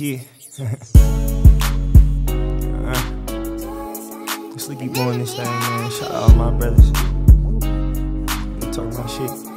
Yeah. uh, Sleepy boy in this thing, man. Shout out my brothers. Talk my shit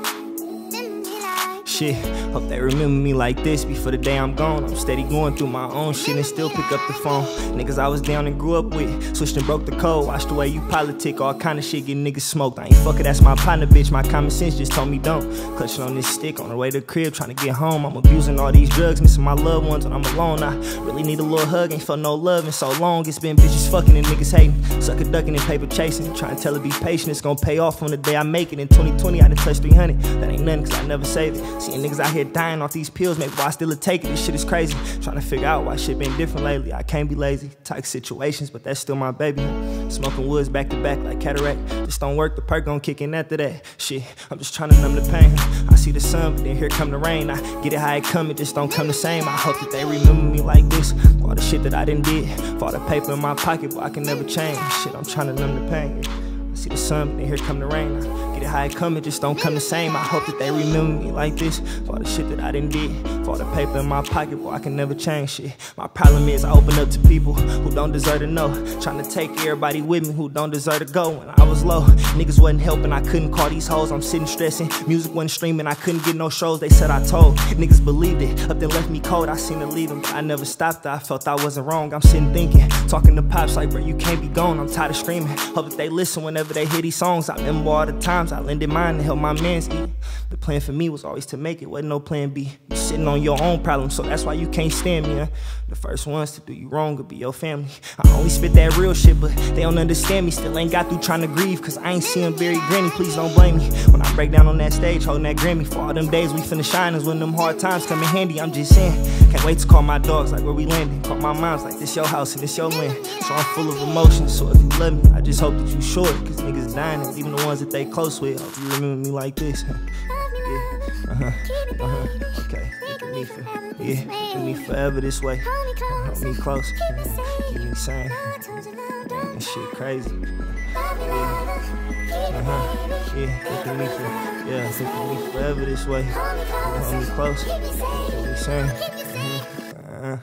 shit. Hope they remember me like this before the day I'm gone. I'm steady going through my own shit and still pick up the phone. Niggas I was down and grew up with, switched and broke the code. Watch the way you politic, all kind of shit get niggas smoked. I ain't fucker, that's my partner, bitch. My common sense just told me don't. Clutching on this stick on the way to the crib, trying to get home. I'm abusing all these drugs, missing my loved ones when I'm alone. I really need a little hug, ain't felt no love in so long. It's been bitches fucking and niggas hating, sucker ducking and paper chasing. Trying to tell her be patient, it's gonna pay off on the day I make it. In 2020, I done touched 300. That ain't nothing, cause I never saved it. Seeing niggas out here dying off these pills, maybe why I still take it. This shit is crazy. Trying to figure out why shit been different lately. I can't be lazy. Type situations, but that's still my baby. Smoking woods back to back like cataract. Just don't work, the perk gon' kick in after that. Shit, I'm just trying to numb the pain. I see the sun, but then here come the rain. I get it how it come, it just don't come the same. I hope that they remember me like this. For all the shit that I didn't did. For all the paper in my pocket, but I can never change. Shit, I'm trying to numb the pain. I see the sun, but then here come the rain. I it how it come, it just don't come the same. I hope that they remember me like this. For all the shit that I didn't did. For all the paper in my pocket, boy, I can never change shit. My problem is I open up to people who don't deserve to know. Trying to take everybody with me who don't deserve to go. When I was low, niggas wasn't helping, I couldn't call these hoes. I'm sitting stressing, music wasn't streaming, I couldn't get no shows. They said I told. Niggas believed it, up then left me cold. I seen to leave them, I never stopped. I felt I wasn't wrong. I'm sitting thinking, talking to pops like, bro, you can't be gone. I'm tired of screaming. Hope that they listen whenever they hear these songs, I remember all the times I lended mine to help my mans eat. The plan for me was always to make it, wasn't no plan B. You sitting on your own problems, so that's why you can't stand me. Huh? The first ones to do you wrong could be your family. I only spit that real shit, but they don't understand me. Still ain't got through trying to grieve, cause I ain't seeing Barry Granny. Please don't blame me. When break down on that stage, holding that Grammy for all them days we finna shine is when them hard times come in handy. I'm just saying, can't wait to call my dogs like where we landing. Call my moms like this your house and this your land. So I'm full of emotions, so if you love me, I just hope that you it, cause niggas dying and even the ones that they close with. Hope you remember me like this. yeah. Uh huh. Uh huh. Okay. Me for me forever this way. Hold me close. Keep me sane. This shit crazy. Yeah. Uh huh. Yeah. Look at me for yeah. Look at me forever this way. Hold me close. Keep me sane. Uh-huh.